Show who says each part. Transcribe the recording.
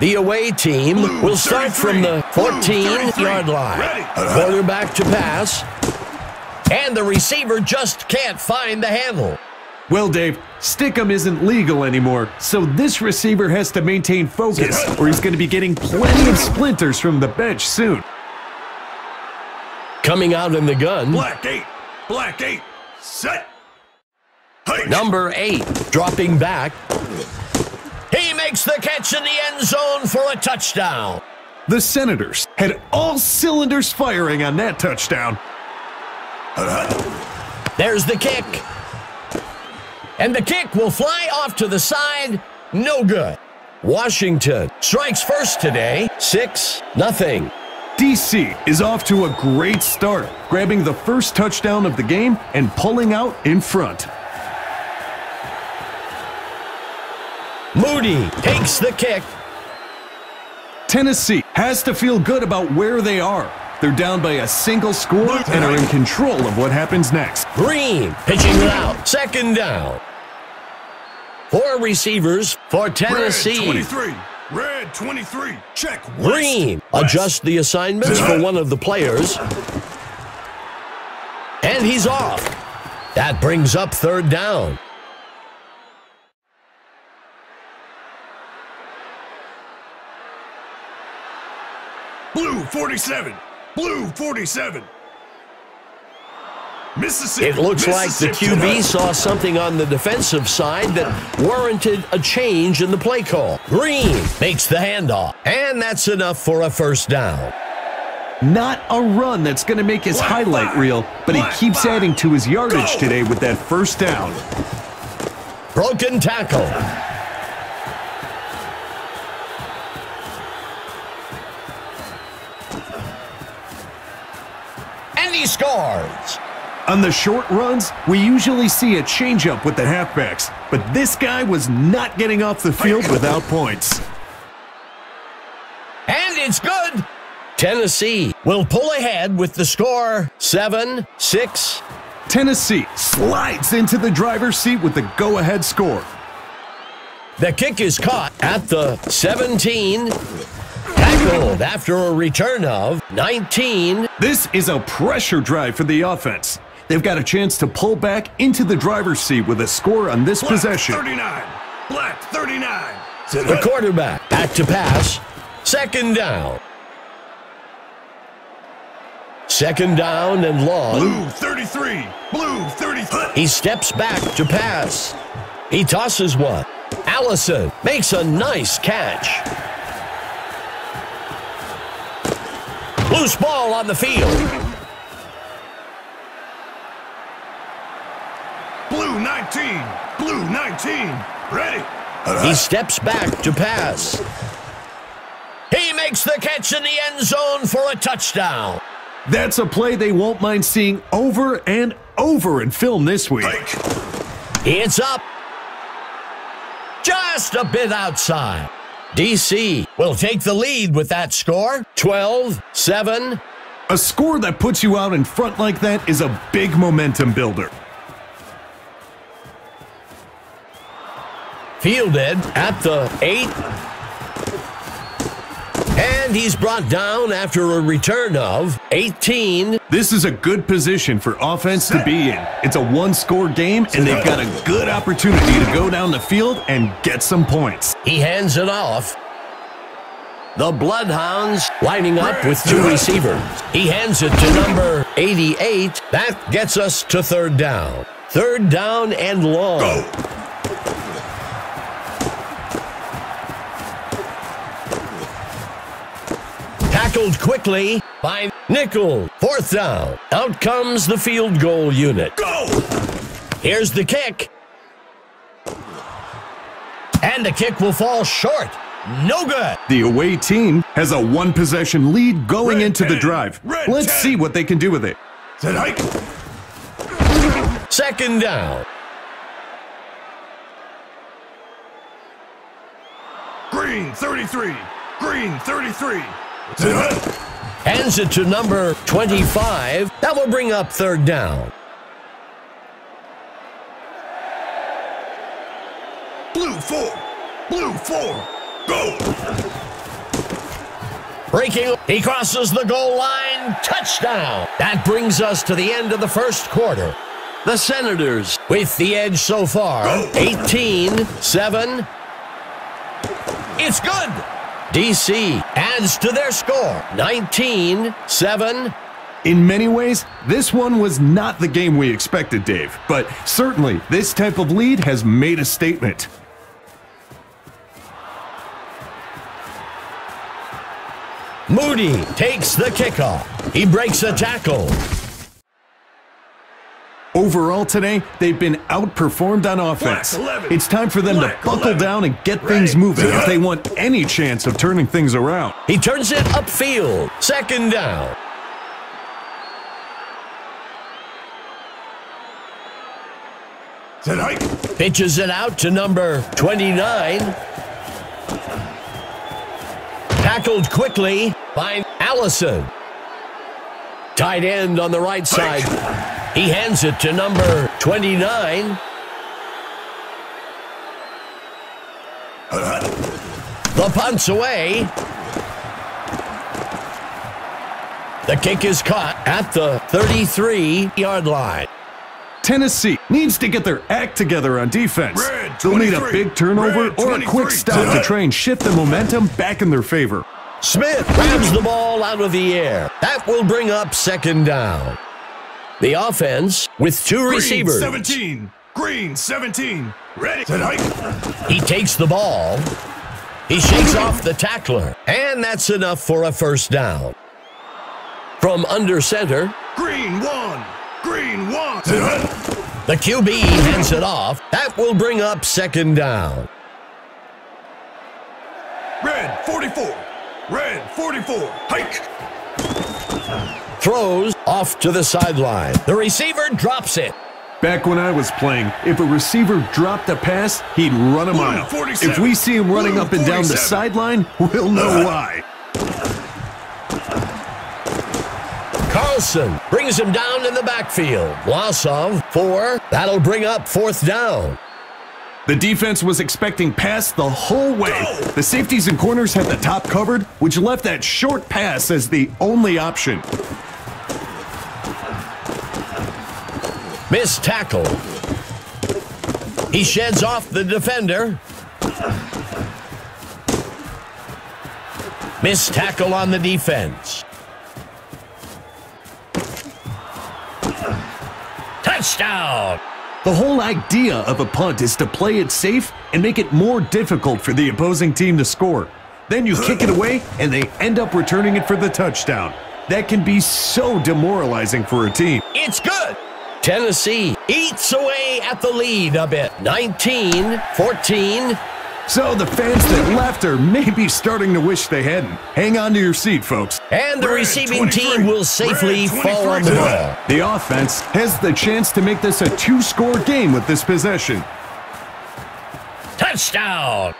Speaker 1: The away team will start from the 14-yard line. Quarterback to uh-huh. pass. And the receiver just can't find the handle.
Speaker 2: Well, Dave, Stickum isn't legal anymore, so this receiver has to maintain focus, or he's going to be getting plenty of splinters from the bench soon.
Speaker 1: Coming out in the gun,
Speaker 3: Black eight. Black eight. Set. Hey.
Speaker 1: number eight, dropping back. He makes the catch in the end zone for a touchdown.
Speaker 2: The Senators had all cylinders firing on that touchdown.
Speaker 1: There's the kick. And the kick will fly off to the side. No good. Washington strikes first today. 6 nothing.
Speaker 2: DC is off to a great start, grabbing the first touchdown of the game and pulling out in front.
Speaker 1: Moody takes the kick.
Speaker 2: Tennessee has to feel good about where they are. They're down by a single score and are in control of what happens next.
Speaker 1: Green pitching it out. Second down. Four receivers for
Speaker 3: Red
Speaker 1: Tennessee.
Speaker 3: 23. Red 23. Check. West.
Speaker 1: Green
Speaker 3: West.
Speaker 1: adjusts the assignments for one of the players. And he's off. That brings up third down.
Speaker 3: Blue 47. Blue 47. Mississippi.
Speaker 1: It looks like the
Speaker 3: Mississippi
Speaker 1: QB saw something on the defensive side that warranted a change in the play call. Green makes the handoff, and that's enough for a first down.
Speaker 2: Not a run that's going to make his
Speaker 3: Black
Speaker 2: highlight
Speaker 3: five.
Speaker 2: reel, but he keeps
Speaker 3: five.
Speaker 2: adding to his yardage
Speaker 3: Go.
Speaker 2: today with that first down.
Speaker 1: Broken tackle. Scores.
Speaker 2: On the short runs, we usually see a changeup with the halfbacks, but this guy was not getting off the field without points.
Speaker 1: And it's good. Tennessee will pull ahead with the score 7 6.
Speaker 2: Tennessee slides into the driver's seat with the go-ahead score.
Speaker 1: The kick is caught at the 17. Tackled after a return of 19.
Speaker 2: This is a pressure drive for the offense. They've got a chance to pull back into the driver's seat with a score on this
Speaker 3: Black
Speaker 2: possession.
Speaker 3: 39. Black 39.
Speaker 1: The quarterback back to pass. Second down. Second down and long.
Speaker 3: Blue 33. Blue 33.
Speaker 1: He steps back to pass. He tosses one. Allison makes a nice catch. Loose ball on the field.
Speaker 3: Blue 19. Blue 19. Ready.
Speaker 1: He steps back to pass. He makes the catch in the end zone for a touchdown.
Speaker 2: That's a play they won't mind seeing over and over in film this week.
Speaker 3: Hike.
Speaker 1: It's up. Just a bit outside. DC will take the lead with that score 12 7.
Speaker 2: A score that puts you out in front like that is a big momentum builder.
Speaker 1: Fielded at the 8. And he's brought down after a return of 18.
Speaker 2: This is a good position for offense to be in. It's a one-score game, and they've got a good opportunity to go down the field and get some points.
Speaker 1: He hands it off. The Bloodhounds lining up with two receivers. He hands it to number 88. That gets us to third down. Third down and long.
Speaker 3: Go.
Speaker 1: Tackled quickly by Nickel. Fourth down. Out comes the field goal unit.
Speaker 3: Go.
Speaker 1: Here's the kick. And the kick will fall short. No good.
Speaker 2: The away team has a one-possession lead going
Speaker 3: Red
Speaker 2: into the drive.
Speaker 3: Red
Speaker 2: Let's
Speaker 3: 10.
Speaker 2: see what they can do with it.
Speaker 3: Set hike.
Speaker 1: Second down.
Speaker 3: Green 33. Green 33.
Speaker 1: Hands it to number 25. That will bring up third down.
Speaker 3: Blue 4. Blue 4. Go!
Speaker 1: Breaking, he crosses the goal line. Touchdown. That brings us to the end of the first quarter. The Senators with the edge so far. 18 7. It's good. DC adds to their score. 19 7.
Speaker 2: In many ways, this one was not the game we expected, Dave, but certainly this type of lead has made a statement.
Speaker 1: Moody takes the kickoff. He breaks a tackle.
Speaker 2: Overall today, they've been outperformed on offense.
Speaker 3: Black
Speaker 2: It's time for them
Speaker 3: Black
Speaker 2: to buckle
Speaker 3: 11.
Speaker 2: down and get
Speaker 3: Ready.
Speaker 2: things moving if they want any chance of turning things around.
Speaker 1: He turns it upfield. Second down.
Speaker 3: Tonight.
Speaker 1: Pitches it out to number 29. Tackled quickly by Allison. Tight end on the right side. He hands it to number 29. The punt's away. The kick is caught at the 33 yard line.
Speaker 2: Tennessee needs to get their act together on defense.
Speaker 3: Red
Speaker 2: They'll need a big turnover
Speaker 3: Red
Speaker 2: or a quick stop to try and shift the momentum back in their favor.
Speaker 1: Smith grabs the ball out of the air. That will bring up second down. The offense with two
Speaker 3: Green
Speaker 1: receivers.
Speaker 3: 17. Green 17. Ready. Hike.
Speaker 1: He takes the ball. He shakes off the tackler. And that's enough for a first down. From under center,
Speaker 3: Green 1. Green 1. Set hike.
Speaker 1: the QB hands it off. That will bring up second down.
Speaker 3: Red 44. Red 44. Hike.
Speaker 1: Throws off to the sideline. The receiver drops it.
Speaker 2: Back when I was playing, if a receiver dropped a pass, he'd run a
Speaker 3: Blue
Speaker 2: mile. If we see him running
Speaker 3: Blue
Speaker 2: up and down the sideline, we'll know uh-huh. why.
Speaker 1: Carlson brings him down in the backfield. Loss of four. That'll bring up fourth down.
Speaker 2: The defense was expecting pass the whole way.
Speaker 3: Go!
Speaker 2: The safeties and corners had the top covered, which left that short pass as the only option.
Speaker 1: Missed tackle. He sheds off the defender. Missed tackle on the defense. Touchdown!
Speaker 2: The whole idea of a punt is to play it safe and make it more difficult for the opposing team to score. Then you kick it away and they end up returning it for the touchdown. That can be so demoralizing for a team.
Speaker 1: It's good. Tennessee eats away at the lead a bit. 19 14.
Speaker 2: So the fans that left are maybe starting to wish they hadn't. Hang on to your seat, folks.
Speaker 1: And the
Speaker 3: Red
Speaker 1: receiving team will safely fall on the ball.
Speaker 2: The offense has the chance to make this a two-score game with this possession.
Speaker 1: Touchdown!